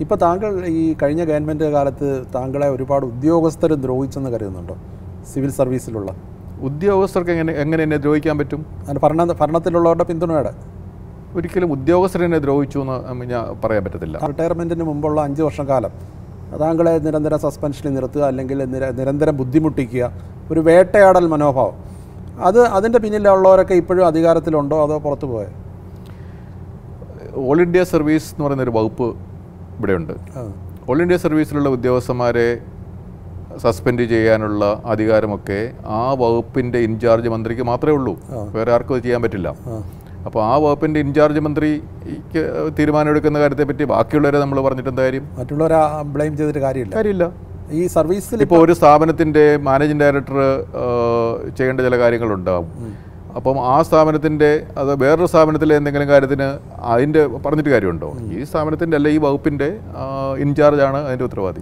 ഇപ്പോൾ താങ്കൾ ഈ കഴിഞ്ഞ ഗവൺമെന്റ് കാലത്ത് താങ്കളെ ഒരുപാട് ഉദ്യോഗസ്ഥർ ദ്രോഹിച്ചെന്ന് കരുതുന്നുണ്ടോ? സിവിൽ സർവീസിലുള്ള. ഉദ്യോഗസ്ഥർക്ക് എങ്ങനെ എങ്ങനെ എന്നെ ദ്രോഹിക്കാൻ പറ്റും? അതിന് ഭരണ ഭരണത്തിലുള്ളവരുടെ പിന്തുണയുടെ. ഒരിക്കലും ഉദ്യോഗസ്ഥരെന്നെ ദ്രോഹിച്ചു എന്ന് ഞാൻ പറയാൻ പറ്റത്തില്ല. റിട്ടയർമെന്റിന് മുമ്പുള്ള അഞ്ച് വർഷക്കാലം താങ്കളെ നിരന്തരം സസ്പെൻഷനിൽ നിർത്തുക അല്ലെങ്കിൽ നിര- നിരന്തരം ബുദ്ധിമുട്ടിക്കുക ഒരു വേട്ടയാടൽ മനോഭാവം. അത് അതിന്റെ പിന്നിലുള്ളവരൊക്കെ ഇപ്പോഴും അധികാരത്തിലുണ്ടോ അതോ പുറത്തു പോയോ ഓൾ ഇന്ത്യ സർവീസ് എന്ന് പറയുന്നൊരു വകുപ്പ് ഇവിടെയുണ്ട്. ഉണ്ട് ഓൾ ഇന്ത്യ സർവീസിലുള്ള ഉദ്യോഗസ്ഥന്മാരെ സസ്പെൻഡ് ചെയ്യാനുള്ള അധികാരമൊക്കെ ആ വകുപ്പിന്റെ ഇൻചാർജ് മന്ത്രിക്ക് മാത്രമേ ഉള്ളൂ. വേറെ ആർക്കും അത് ചെയ്യാൻ പറ്റില്ല. അപ്പോൾ ആ വകുപ്പിന്റെ ഇൻചാർജ് മന്ത്രിക്ക് തീരുമാനമെടുക്കുന്ന കാര്യത്തെപ്പറ്റി ബാക്കിയുള്ളവരെ നമ്മൾ പറഞ്ഞിട്ട് എന്താ കാര്യം? മറ്റുള്ളവരെ ബ്ലെയിം ചെയ്തിട്ട് കാര്യമില്ല. കാര്യമില്ല. ഈ സർവീസിൽ ഇപ്പോൾ ഒരു സ്ഥാപനത്തിന്റെ മാനേജിംഗ് ഡയറക്ടർ ചെയ്യേണ്ട ചില കാര്യങ്ങളുണ്ടാവും. അപ്പം ആ സ്ഥാപനത്തിന്റെ അത് വേറൊരു സ്ഥാപനത്തിലെ എന്തെങ്കിലും കാര്യത്തിന് അതിന്റെ പറഞ്ഞിട്ട് കാര്യമുണ്ടോ? ഈ സ്ഥാപനത്തിന്റെ അല്ല ഈ വകുപ്പിന്റെ ഇൻചാർജാണ് അതിന്റെ ഉത്തരവാദി.